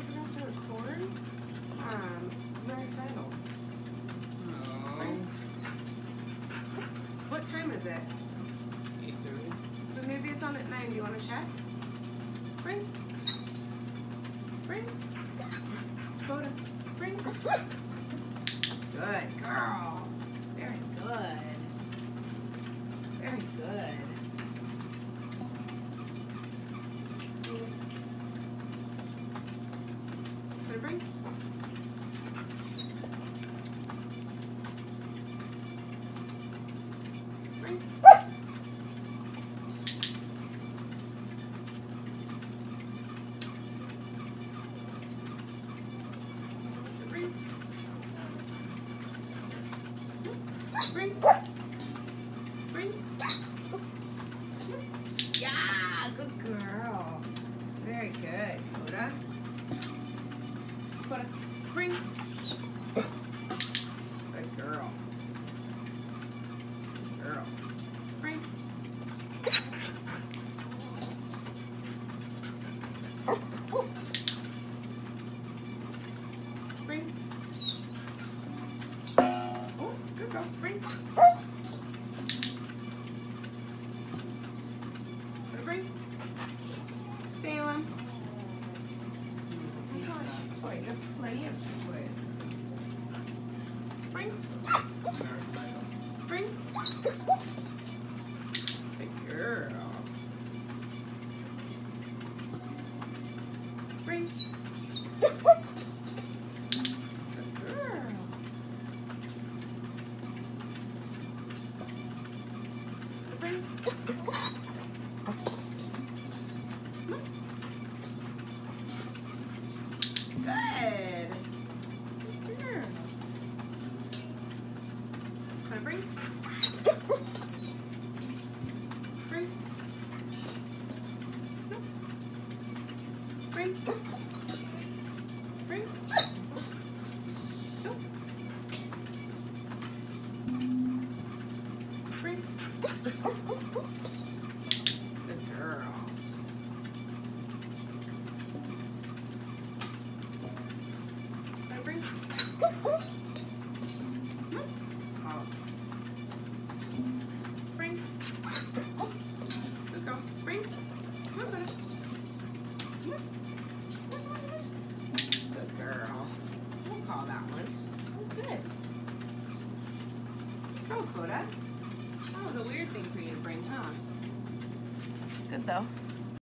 forgot to record. Um, very vital. No. What time is it? 8.30. But maybe it's on at 9. Do you want to check? Bring. Bring. Go to. Bring. Good girl. Yeah, good girl. Very good, Kota. Kota, bring. Good girl. Girl. Bring. Bring. Oh, good girl. Bring. Bring? Salem. Oh my gosh, have plenty of toys. Bring. Good girl. Bring. Good girl. Bring. Good. Good girl. Wanna bring? Bring. No. Bring. Bring. No. Bring. Good girl. Wanna bring? No. Oh. Bring. Good girl. Bring. Come on, buddy. Come on. Good girl. We'll call that one. That's good. Oh, Go, Kota. That was a weird thing for you to bring, huh? It's good though.